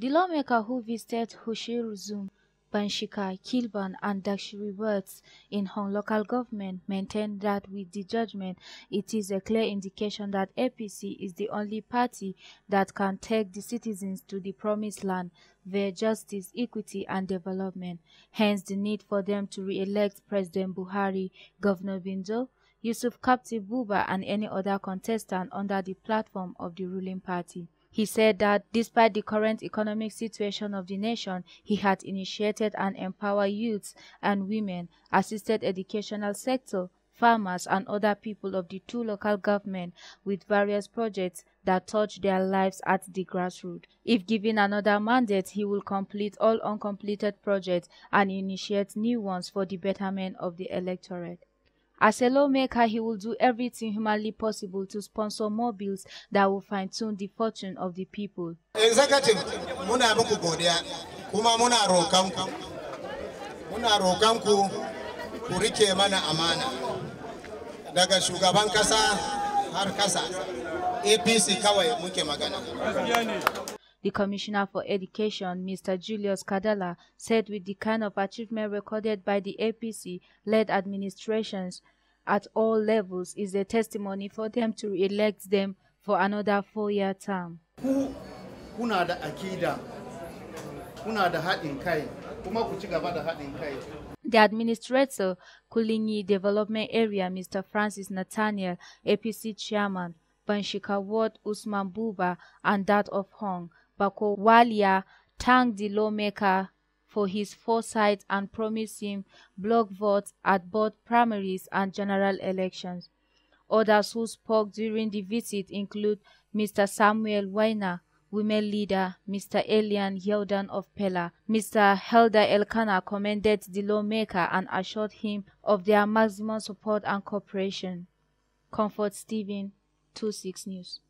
The lawmaker who visited Hushir Zoom, Banshika, Kilban and Dakshiri wards in Hong local government maintained that with the judgment it is a clear indication that APC is the only party that can take the citizens to the promised land via justice, equity and development. Hence the need for them to re-elect President Buhari, Governor Bindow, Yusuf Captain Buba and any other contestant under the platform of the ruling party. He said that despite the current economic situation of the nation, he had initiated and empowered youths and women, assisted educational sector, farmers and other people of the two local government with various projects that touch their lives at the grassroots. If given another mandate, he will complete all uncompleted projects and initiate new ones for the betterment of the electorate. As a lawmaker, he will do everything humanly possible to sponsor more bills that will fine-tune the fortune of the people. Executive, muna muku kuma muna. Muna riƙe mana amana. Daga shugaban kasa har. APC kawai muke magana. The Commissioner for Education, Mr. Julius Kadala, said with the kind of achievement recorded by the APC-led administrations at all levels is a testimony for them to elect them for another four-year term. kuna da akida, kuna da haɗin kai, kuma ku ci gaba da haɗin kai. The administrator, Kulinyi Development Area, Mr. Francis Nathaniel, APC Chairman, Banshika Ward Usman Buba, and that of Hong, Bako Walia thanked the lawmaker for his foresight and promised him block votes at both primaries and general elections. Others who spoke during the visit include Mr. Samuel Weiner, women leader, Mr. Elian Yeldan of Pella. Mr. Helder Elkana commended the lawmaker and assured him of their maximum support and cooperation. Comfort Stephen, 26 News.